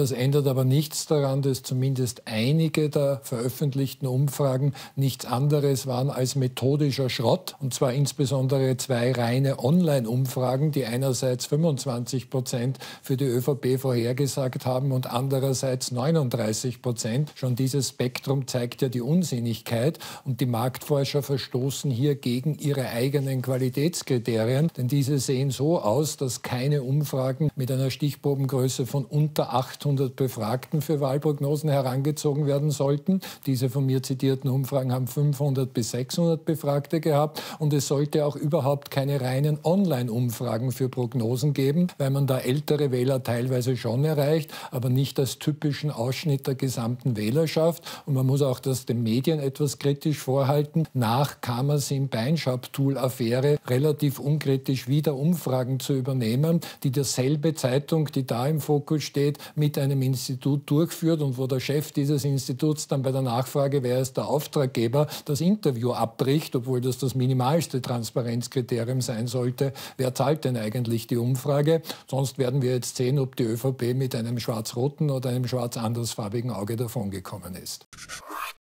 Das ändert aber nichts daran, dass zumindest einige der veröffentlichten Umfragen nichts anderes waren als methodischer Schrott. Und zwar insbesondere zwei reine Online-Umfragen, die einerseits 25 Prozent für die ÖVP vorhergesagt haben und andererseits 39 Prozent. Schon dieses Spektrum zeigt ja die Unsinnigkeit. Und die Marktforscher verstoßen hier gegen ihre eigenen Qualitätskriterien. Denn diese sehen so aus, dass keine Umfragen mit einer Stichprobengröße von unter 800 Befragten für Wahlprognosen herangezogen werden sollten. Diese von mir zitierten Umfragen haben 500 bis 600 Befragte gehabt. Und es sollte auch überhaupt keine reinen Online-Umfragen für Prognosen geben, weil man da ältere Wähler teilweise schon erreicht, aber nicht als typischen Ausschnitt der gesamten Wählerschaft. Und man muss auch das den Medien etwas kritisch vorhalten. Nach Kammersim Beinschab-Tool-Affäre relativ unkritisch wieder Umfragen zu übernehmen, die derselbe Zeitung, die da im Fokus steht, mit einem Institut durchführt und wo der Chef dieses Instituts dann bei der Nachfrage, wer ist der Auftraggeber, das Interview abbricht, obwohl das das minimalste Transparenzkriterium sein sollte. Wer zahlt denn eigentlich die Umfrage? Sonst werden wir jetzt sehen, ob die ÖVP mit einem schwarz-roten oder einem schwarz-andersfarbigen Auge davongekommen ist.